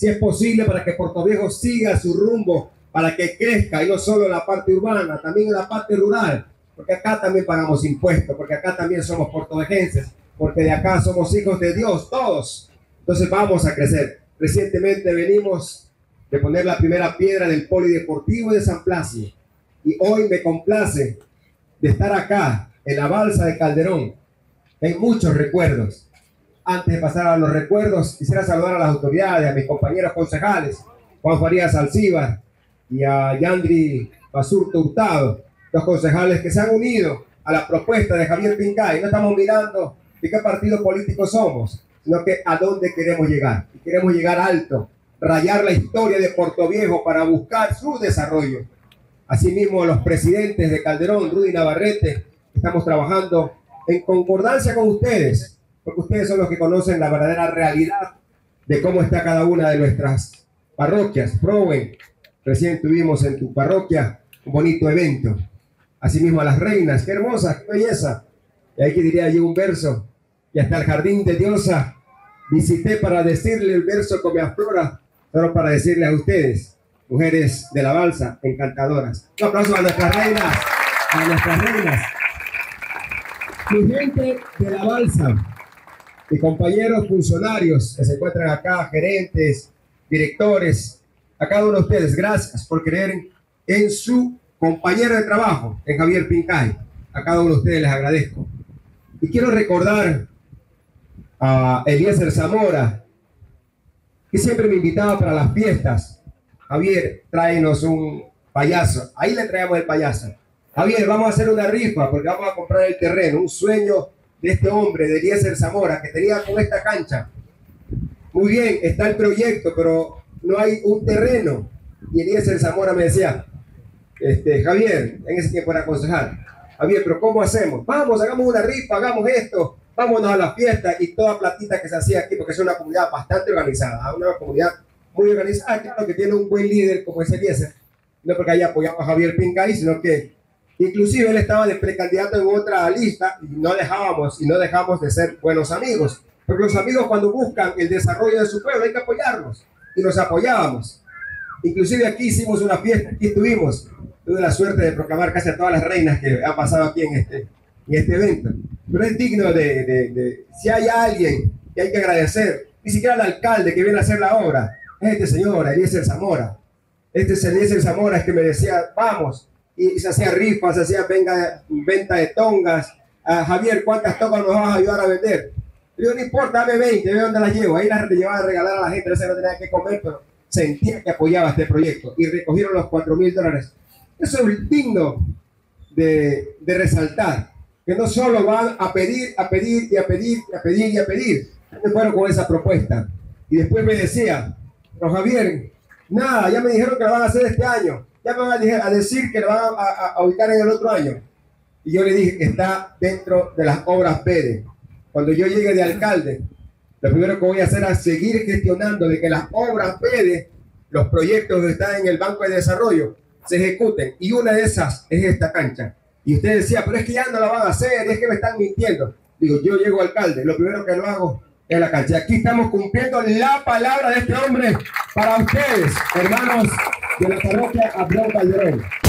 si es posible, para que Puerto Viejo siga su rumbo, para que crezca, y no solo en la parte urbana, también en la parte rural, porque acá también pagamos impuestos, porque acá también somos portovejenses, porque de acá somos hijos de Dios, todos. Entonces vamos a crecer. Recientemente venimos de poner la primera piedra del Polideportivo de San Plácido, y hoy me complace de estar acá, en la balsa de Calderón. Hay muchos recuerdos antes de pasar a los recuerdos, quisiera saludar a las autoridades, a mis compañeros concejales, Juan Farías Alcíbar y a Yandri Basurto Hurtado, los concejales que se han unido a la propuesta de Javier Pincay. No estamos mirando de qué partido político somos, sino que a dónde queremos llegar. Y queremos llegar alto, rayar la historia de Puerto Viejo para buscar su desarrollo. Asimismo, los presidentes de Calderón, Rudy Navarrete, estamos trabajando en concordancia con ustedes porque ustedes son los que conocen la verdadera realidad de cómo está cada una de nuestras parroquias. Proven, recién tuvimos en tu parroquia un bonito evento. Asimismo a las reinas, qué hermosa, qué belleza. Y ahí que diría allí un verso, y hasta el jardín de Diosa visité para decirle el verso que me aflora, pero para decirle a ustedes, mujeres de la balsa, encantadoras. Un aplauso a nuestras reinas, a nuestras reinas. Mi gente de la balsa, mis compañeros funcionarios que se encuentran acá, gerentes, directores, a cada uno de ustedes, gracias por creer en, su compañero de trabajo, en Javier Pincay. A cada uno de ustedes les agradezco. Y quiero recordar a Eliezer Zamora, que siempre me invitaba para las fiestas. Javier, tráenos un payaso. Ahí le traemos el payaso. Javier, vamos a hacer una rifa porque vamos a comprar el terreno. Un sueño de este hombre, de Eliezer Zamora, que tenía con esta cancha. Muy bien, está el proyecto, pero no hay un terreno. Y Eliezer Zamora me decía, este, Javier, en ese tiempo era concejal, Javier, pero ¿cómo hacemos? Vamos, hagamos una rifa, hagamos esto, vámonos a la fiesta y toda platita que se hacía aquí, porque es una comunidad bastante organizada, una comunidad muy organizada, claro que tiene un buen líder como es Eliezer, no porque haya apoyado a Javier Pincay, sino que Inclusive él estaba de precandidato en otra lista y no dejábamos y no dejamos de ser buenos amigos. Porque los amigos cuando buscan el desarrollo de su pueblo hay que apoyarlos y nos apoyábamos. Inclusive aquí hicimos una fiesta, aquí estuvimos. Tuve la suerte de proclamar casi a todas las reinas que han pasado aquí en este, en este evento. Pero es digno de, de, si hay alguien que hay que agradecer, ni siquiera al alcalde que viene a hacer la obra, es este señor, Eliezer Zamora. Este es Eliezer Zamora es que me decía, vamos, y se hacía rifas, se hacía venga, venta de tongas. Ah, Javier, ¿cuántas tongas nos vas a ayudar a vender? Yo no importa, dame 20, ve dónde las llevo. Ahí las llevaba a regalar a la gente, no tenía que comer, pero sentía que apoyaba este proyecto y recogieron los 4 mil dólares. Eso es digno de, de, resaltar, que no solo van a pedir, a pedir y a pedir y a pedir y a pedir. Me fueron con esa propuesta. Y después me decía, pero Javier, nada, ya me dijeron que lo van a hacer este año ya me van a, decir que lo van a, ubicar en el otro año. Y yo le dije está dentro de las obras PEDE. Cuando yo llegue de alcalde, lo primero que voy a hacer es seguir gestionando de que las obras PEDE, los proyectos que están en el Banco de Desarrollo, se ejecuten. Y una de esas es esta cancha. Y usted decía, pero es que ya no la van a hacer, es que me están mintiendo. Digo, yo llego alcalde, lo primero que lo hago es la cancha. Aquí estamos cumpliendo la palabra de este hombre para ustedes, hermanos de la parroquia Abreu Calderón.